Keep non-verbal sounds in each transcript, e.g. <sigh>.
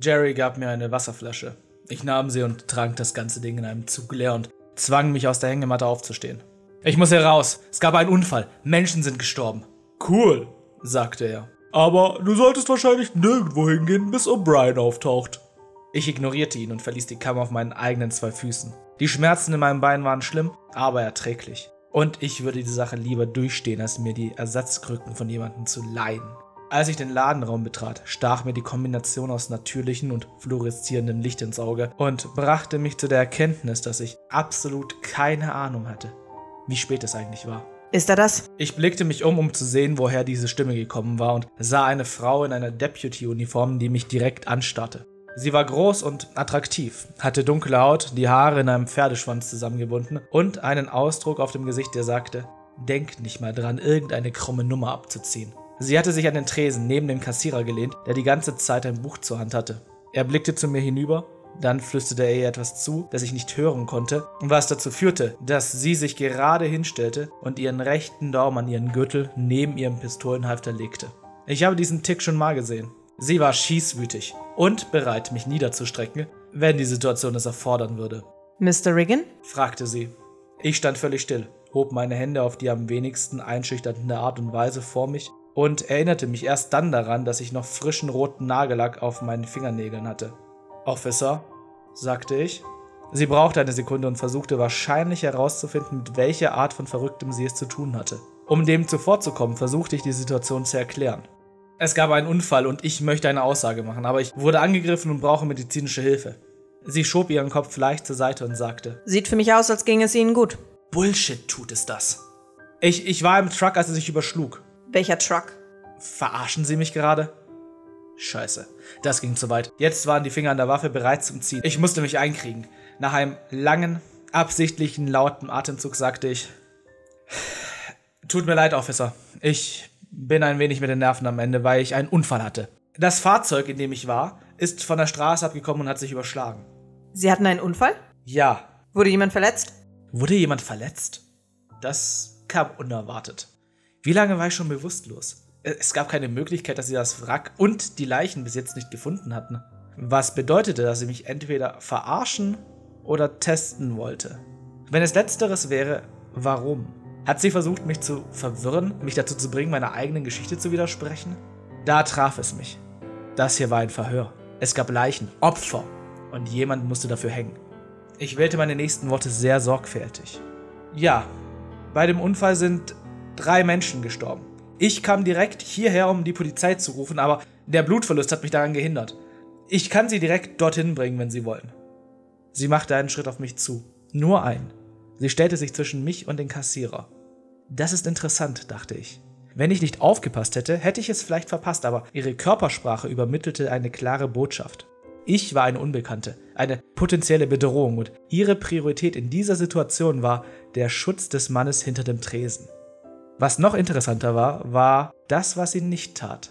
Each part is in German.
Jerry gab mir eine Wasserflasche. Ich nahm sie und trank das ganze Ding in einem Zug leer und zwang mich aus der Hängematte aufzustehen. Ich muss hier raus. Es gab einen Unfall. Menschen sind gestorben. Cool, sagte er. Aber du solltest wahrscheinlich nirgendwo hingehen, bis O'Brien auftaucht. Ich ignorierte ihn und verließ die Kammer auf meinen eigenen zwei Füßen. Die Schmerzen in meinem Bein waren schlimm, aber erträglich. Und ich würde die Sache lieber durchstehen, als mir die Ersatzkrücken von jemandem zu leihen. Als ich den Ladenraum betrat, stach mir die Kombination aus natürlichem und fluoreszierendem Licht ins Auge und brachte mich zu der Erkenntnis, dass ich absolut keine Ahnung hatte, wie spät es eigentlich war. Ist er das? Ich blickte mich um, um zu sehen, woher diese Stimme gekommen war und sah eine Frau in einer Deputy-Uniform, die mich direkt anstarrte. Sie war groß und attraktiv, hatte dunkle Haut, die Haare in einem Pferdeschwanz zusammengebunden und einen Ausdruck auf dem Gesicht, der sagte, denk nicht mal dran, irgendeine krumme Nummer abzuziehen. Sie hatte sich an den Tresen neben dem Kassierer gelehnt, der die ganze Zeit ein Buch zur Hand hatte. Er blickte zu mir hinüber, dann flüsterte er ihr etwas zu, das ich nicht hören konnte, was dazu führte, dass sie sich gerade hinstellte und ihren rechten Daumen an ihren Gürtel neben ihrem Pistolenhalfter legte. Ich habe diesen Tick schon mal gesehen. Sie war schießwütig und bereit, mich niederzustrecken, wenn die Situation es erfordern würde. Mr. Riggin? fragte sie. Ich stand völlig still, hob meine Hände auf die am wenigsten einschüchternde Art und Weise vor mich und erinnerte mich erst dann daran, dass ich noch frischen roten Nagellack auf meinen Fingernägeln hatte. Officer, sagte ich. Sie brauchte eine Sekunde und versuchte wahrscheinlich herauszufinden, mit welcher Art von Verrücktem sie es zu tun hatte. Um dem zuvorzukommen, versuchte ich die Situation zu erklären. Es gab einen Unfall und ich möchte eine Aussage machen, aber ich wurde angegriffen und brauche medizinische Hilfe. Sie schob ihren Kopf leicht zur Seite und sagte: Sieht für mich aus, als ginge es Ihnen gut. Bullshit tut es das. Ich, ich war im Truck, als er sich überschlug. Welcher Truck? Verarschen Sie mich gerade? Scheiße, das ging zu weit. Jetzt waren die Finger an der Waffe bereit zum Ziehen. Ich musste mich einkriegen. Nach einem langen, absichtlichen, lauten Atemzug sagte ich: Tut mir leid, Officer. Ich bin ein wenig mit den Nerven am Ende, weil ich einen Unfall hatte. Das Fahrzeug, in dem ich war, ist von der Straße abgekommen und hat sich überschlagen. Sie hatten einen Unfall? Ja. Wurde jemand verletzt? Wurde jemand verletzt? Das kam unerwartet. Wie lange war ich schon bewusstlos? Es gab keine Möglichkeit, dass sie das Wrack und die Leichen bis jetzt nicht gefunden hatten. Was bedeutete, dass sie mich entweder verarschen oder testen wollte. Wenn es letzteres wäre, warum? Hat sie versucht, mich zu verwirren, mich dazu zu bringen, meiner eigenen Geschichte zu widersprechen? Da traf es mich. Das hier war ein Verhör. Es gab Leichen, Opfer und jemand musste dafür hängen. Ich wählte meine nächsten Worte sehr sorgfältig. Ja, bei dem Unfall sind drei Menschen gestorben. Ich kam direkt hierher, um die Polizei zu rufen, aber der Blutverlust hat mich daran gehindert. Ich kann sie direkt dorthin bringen, wenn Sie wollen. Sie machte einen Schritt auf mich zu. Nur einen. Sie stellte sich zwischen mich und den Kassierer. Das ist interessant, dachte ich. Wenn ich nicht aufgepasst hätte, hätte ich es vielleicht verpasst, aber ihre Körpersprache übermittelte eine klare Botschaft. Ich war eine Unbekannte, eine potenzielle Bedrohung und ihre Priorität in dieser Situation war der Schutz des Mannes hinter dem Tresen. Was noch interessanter war, war das, was sie nicht tat.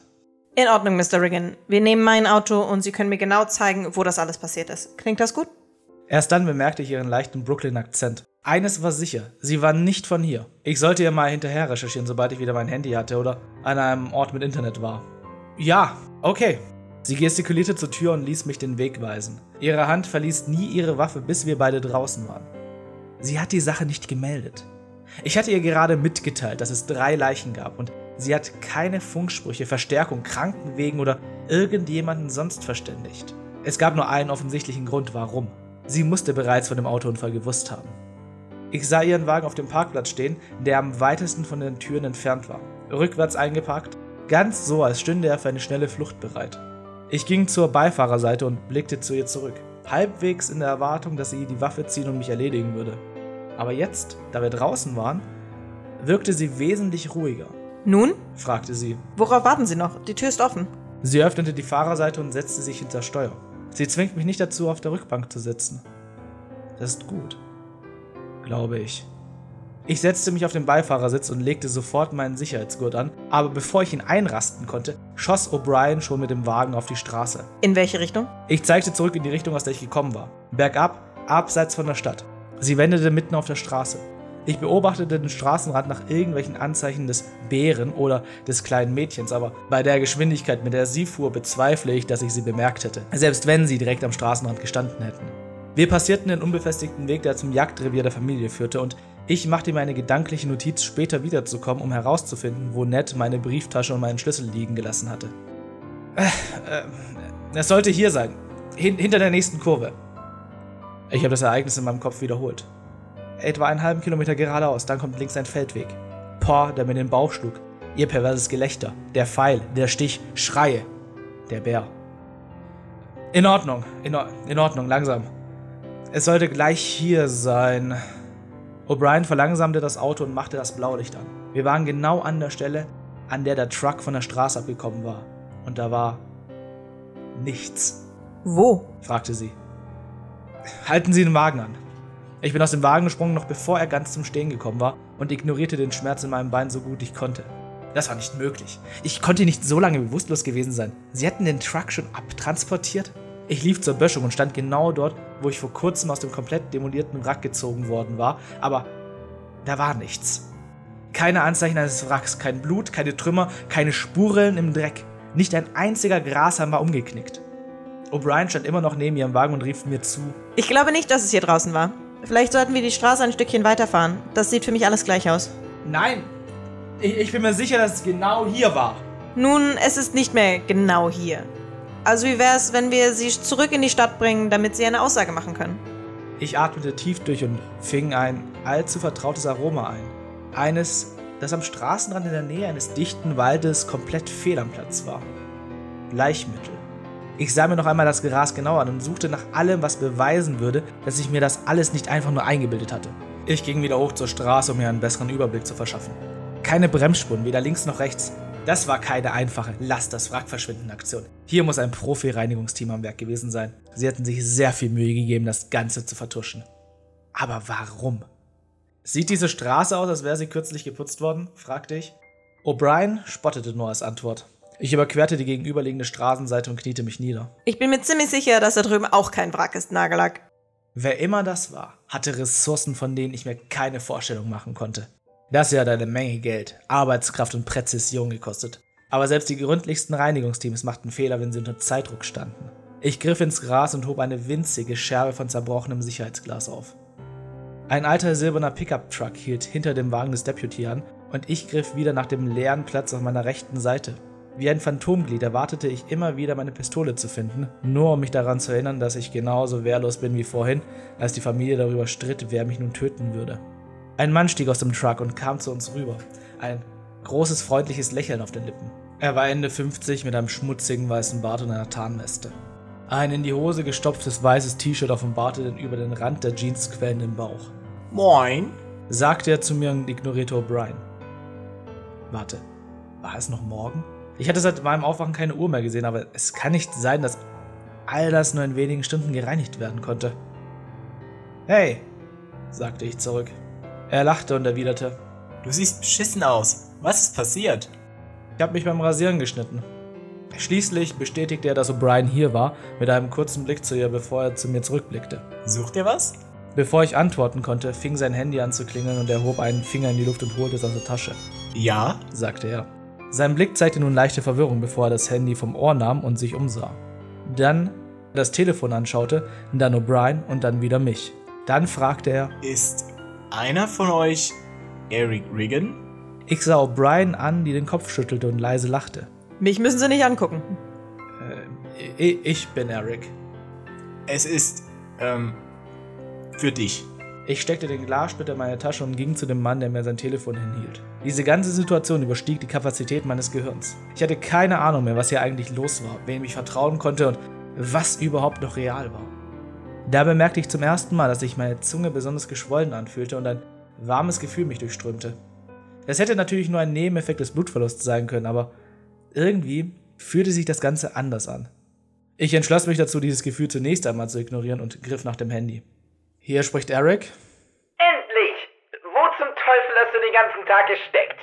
In Ordnung, Mr. Riggin. Wir nehmen mein Auto und Sie können mir genau zeigen, wo das alles passiert ist. Klingt das gut? Erst dann bemerkte ich ihren leichten Brooklyn-Akzent. Eines war sicher, sie war nicht von hier. Ich sollte ihr mal hinterher recherchieren, sobald ich wieder mein Handy hatte oder an einem Ort mit Internet war. Ja, okay. Sie gestikulierte zur Tür und ließ mich den Weg weisen. Ihre Hand verließ nie ihre Waffe, bis wir beide draußen waren. Sie hat die Sache nicht gemeldet. Ich hatte ihr gerade mitgeteilt, dass es drei Leichen gab und sie hat keine Funksprüche, Verstärkung, Krankenwegen oder irgendjemanden sonst verständigt. Es gab nur einen offensichtlichen Grund, warum. Sie musste bereits von dem Autounfall gewusst haben. Ich sah ihren Wagen auf dem Parkplatz stehen, der am weitesten von den Türen entfernt war. Rückwärts eingeparkt, ganz so, als stünde er für eine schnelle Flucht bereit. Ich ging zur Beifahrerseite und blickte zu ihr zurück, halbwegs in der Erwartung, dass sie die Waffe ziehen und mich erledigen würde. Aber jetzt, da wir draußen waren, wirkte sie wesentlich ruhiger. Nun? fragte sie. Worauf warten Sie noch? Die Tür ist offen. Sie öffnete die Fahrerseite und setzte sich hinter Steuer. Sie zwingt mich nicht dazu, auf der Rückbank zu sitzen. Das ist gut. Glaube ich. Ich setzte mich auf den Beifahrersitz und legte sofort meinen Sicherheitsgurt an, aber bevor ich ihn einrasten konnte, schoss O'Brien schon mit dem Wagen auf die Straße. In welche Richtung? Ich zeigte zurück in die Richtung, aus der ich gekommen war. Bergab, abseits von der Stadt. Sie wendete mitten auf der Straße. Ich beobachtete den Straßenrand nach irgendwelchen Anzeichen des Bären oder des kleinen Mädchens, aber bei der Geschwindigkeit, mit der sie fuhr, bezweifle ich, dass ich sie bemerkt hätte, selbst wenn sie direkt am Straßenrand gestanden hätten. Wir passierten den unbefestigten Weg, der zum Jagdrevier der Familie führte, und ich machte mir eine gedankliche Notiz, später wiederzukommen, um herauszufinden, wo Ned meine Brieftasche und meinen Schlüssel liegen gelassen hatte. Äh, äh, es sollte hier sein, hin hinter der nächsten Kurve. Ich habe das Ereignis in meinem Kopf wiederholt. Etwa einen halben Kilometer geradeaus, dann kommt links ein Feldweg. Paw, der mir den Bauch schlug. Ihr perverses Gelächter. Der Pfeil, der Stich, Schreie. Der Bär. In Ordnung, in, in Ordnung, langsam. Es sollte gleich hier sein. O'Brien verlangsamte das Auto und machte das Blaulicht an. Wir waren genau an der Stelle, an der der Truck von der Straße abgekommen war. Und da war nichts. Wo? fragte sie. Halten Sie den Wagen an. Ich bin aus dem Wagen gesprungen, noch bevor er ganz zum Stehen gekommen war, und ignorierte den Schmerz in meinem Bein so gut ich konnte. Das war nicht möglich. Ich konnte nicht so lange bewusstlos gewesen sein. Sie hätten den Truck schon abtransportiert? Ich lief zur Böschung und stand genau dort, wo ich vor kurzem aus dem komplett demolierten Wrack gezogen worden war, aber da war nichts. Keine Anzeichen eines Wracks, kein Blut, keine Trümmer, keine Spuren im Dreck. Nicht ein einziger Grashalm war umgeknickt. O'Brien stand immer noch neben ihrem Wagen und rief mir zu. Ich glaube nicht, dass es hier draußen war. Vielleicht sollten wir die Straße ein Stückchen weiterfahren. Das sieht für mich alles gleich aus. Nein, ich, ich bin mir sicher, dass es genau hier war. Nun, es ist nicht mehr genau hier. Also wie wäre es, wenn wir sie zurück in die Stadt bringen, damit sie eine Aussage machen können? Ich atmete tief durch und fing ein allzu vertrautes Aroma ein. Eines, das am Straßenrand in der Nähe eines dichten Waldes komplett fehl am Platz war. Bleichmittel. Ich sah mir noch einmal das Gras genau an und suchte nach allem, was beweisen würde, dass ich mir das alles nicht einfach nur eingebildet hatte. Ich ging wieder hoch zur Straße, um mir einen besseren Überblick zu verschaffen. Keine Bremsspuren, weder links noch rechts. Das war keine einfache Lass das Wrack verschwinden Aktion. Hier muss ein Profi-Reinigungsteam am Werk gewesen sein. Sie hatten sich sehr viel Mühe gegeben, das Ganze zu vertuschen. Aber warum? Sieht diese Straße aus, als wäre sie kürzlich geputzt worden? fragte ich. O'Brien spottete nur als Antwort. Ich überquerte die gegenüberliegende Straßenseite und kniete mich nieder. Ich bin mir ziemlich sicher, dass da drüben auch kein Wrack ist, Nagellack. Wer immer das war, hatte Ressourcen, von denen ich mir keine Vorstellung machen konnte. Das hier hat eine Menge Geld, Arbeitskraft und Präzision gekostet. Aber selbst die gründlichsten Reinigungsteams machten Fehler, wenn sie unter Zeitdruck standen. Ich griff ins Gras und hob eine winzige Scherbe von zerbrochenem Sicherheitsglas auf. Ein alter silberner Pickup-Truck hielt hinter dem Wagen des Deputy an und ich griff wieder nach dem leeren Platz auf meiner rechten Seite. Wie ein Phantomglied erwartete ich immer wieder meine Pistole zu finden, nur um mich daran zu erinnern, dass ich genauso wehrlos bin wie vorhin, als die Familie darüber stritt, wer mich nun töten würde. Ein Mann stieg aus dem Truck und kam zu uns rüber, ein großes freundliches Lächeln auf den Lippen. Er war Ende 50 mit einem schmutzigen weißen Bart und einer Tarnweste. Ein in die Hose gestopftes weißes T-Shirt offenbarte den über den Rand der Jeans quellenden Bauch. Moin, sagte er zu mir und ignorierte O'Brien. Warte, war es noch morgen? Ich hatte seit meinem Aufwachen keine Uhr mehr gesehen, aber es kann nicht sein, dass all das nur in wenigen Stunden gereinigt werden konnte. Hey, sagte ich zurück. Er lachte und erwiderte, du siehst beschissen aus. Was ist passiert? ich habe mich beim Rasieren geschnitten. Schließlich bestätigte er, dass O'Brien hier war, mit einem kurzen Blick zu ihr, bevor er zu mir zurückblickte. Sucht ihr was? Bevor ich antworten konnte, fing sein Handy an zu klingeln und er hob einen Finger in die Luft und holte es aus der Tasche, Ja? sagte er. Sein Blick zeigte nun leichte Verwirrung, bevor er das Handy vom Ohr nahm und sich umsah. Dann das Telefon anschaute, dann O'Brien und dann wieder mich. Dann fragte er, Ist einer von euch Eric Regan? ich sah O'Brien an, die den Kopf schüttelte und leise lachte. Mich müssen sie nicht angucken. Äh, ich bin Eric. Es ist, ähm, für dich. Ich steckte den Glassplitter in meine Tasche und ging zu dem Mann, der mir sein Telefon hinhielt. Diese ganze Situation überstieg die Kapazität meines Gehirns. Ich hatte keine Ahnung mehr, was hier eigentlich los war, wem ich vertrauen konnte und was überhaupt noch real war. Da bemerkte ich zum ersten Mal, dass sich meine Zunge besonders geschwollen anfühlte und ein warmes Gefühl mich durchströmte. Es hätte natürlich nur ein Nebeneffekt des Blutverlusts sein können, aber irgendwie fühlte sich das Ganze anders an. Ich entschloss mich dazu, dieses Gefühl zunächst einmal zu ignorieren und griff nach dem Handy. Hier spricht Eric. Endlich! Wo zum Teufel hast du den ganzen Tag gesteckt?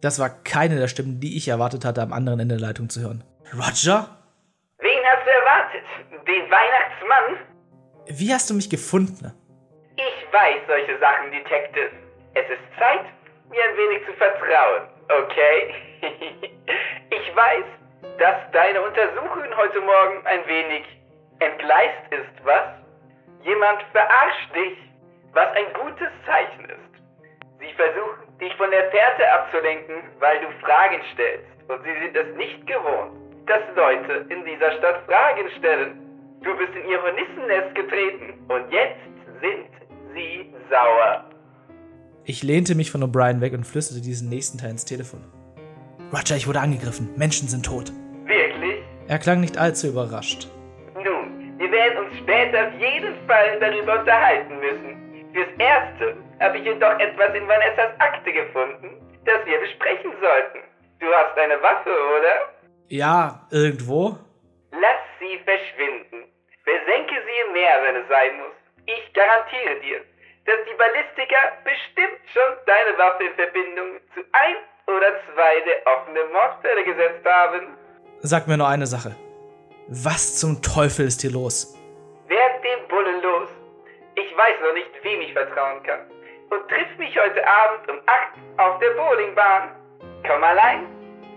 Das war keine der Stimmen, die ich erwartet hatte, am anderen Ende der Leitung zu hören. Roger? Wen hast du erwartet? Den Weihnachtsmann? Wie hast du mich gefunden? Ich weiß solche Sachen, Detective. Es ist Zeit, mir ein wenig zu vertrauen, okay? <laughs> ich weiß, dass deine Untersuchung heute Morgen ein wenig entgleist ist, was? Jemand verarscht dich, was ein gutes Zeichen ist. Sie versuchen, dich von der Fährte abzulenken, weil du Fragen stellst. Und sie sind es nicht gewohnt, dass Leute in dieser Stadt Fragen stellen. Du bist in ihr Hornissennest getreten und jetzt sind sie sauer. Ich lehnte mich von O'Brien weg und flüsterte diesen nächsten Teil ins Telefon. Roger, ich wurde angegriffen. Menschen sind tot. Wirklich? Er klang nicht allzu überrascht. Nun, wir werden uns später Fall darüber unterhalten müssen. Fürs Erste habe ich jedoch etwas in Vanessas Akte gefunden, das wir besprechen sollten. Du hast eine Waffe, oder? Ja, irgendwo. Lass sie verschwinden. Versenke sie im Meer, wenn es sein muss. Ich garantiere dir, dass die Ballistiker bestimmt schon deine Waffe in Verbindung zu ein oder zwei der offenen Mordfälle gesetzt haben. Sag mir nur eine Sache. Was zum Teufel ist hier los? Werd den Bullen los. Ich weiß noch nicht, wem ich vertrauen kann. Und triff mich heute Abend um 8 auf der Bowlingbahn. Komm allein.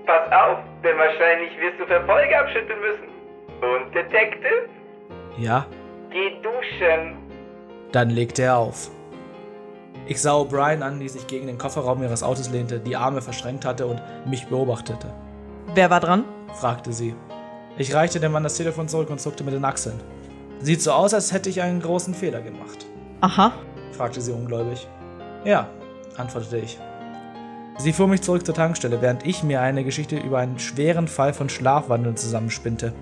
Pass auf, denn wahrscheinlich wirst du Verfolger abschütteln müssen. Und Detective? Ja, Geh duschen. dann legte er auf. Ich sah O'Brien an, die sich gegen den Kofferraum ihres Autos lehnte, die Arme verschränkt hatte und mich beobachtete. Wer war dran? fragte sie. Ich reichte dem Mann das Telefon zurück und zuckte mit den Achseln. Sieht so aus, als hätte ich einen großen Fehler gemacht, Aha. fragte sie ungläubig. Ja, antwortete ich. Sie fuhr mich zurück zur Tankstelle, während ich mir eine Geschichte über einen schweren Fall von Schlafwandeln zusammenspinnte.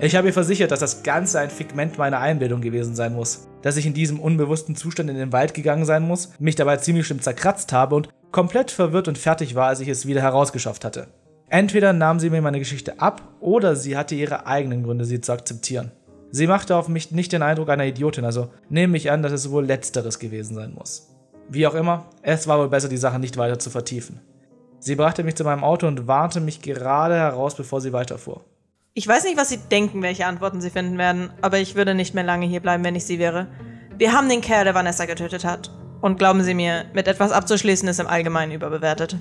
Ich habe ihr versichert, dass das Ganze ein Figment meiner Einbildung gewesen sein muss. Dass ich in diesem unbewussten Zustand in den Wald gegangen sein muss, mich dabei ziemlich schlimm zerkratzt habe und komplett verwirrt und fertig war, als ich es wieder herausgeschafft hatte. Entweder nahm sie mir meine Geschichte ab oder sie hatte ihre eigenen Gründe, sie zu akzeptieren. Sie machte auf mich nicht den Eindruck einer Idiotin, also nehme ich an, dass es wohl letzteres gewesen sein muss. Wie auch immer, es war wohl besser, die Sache nicht weiter zu vertiefen. Sie brachte mich zu meinem Auto und warnte mich gerade heraus, bevor sie weiterfuhr. Ich weiß nicht, was Sie denken, welche Antworten Sie finden werden, aber ich würde nicht mehr lange hier bleiben, wenn ich Sie wäre. Wir haben den Kerl, der Vanessa getötet hat. Und glauben Sie mir, mit etwas abzuschließen ist im Allgemeinen überbewertet.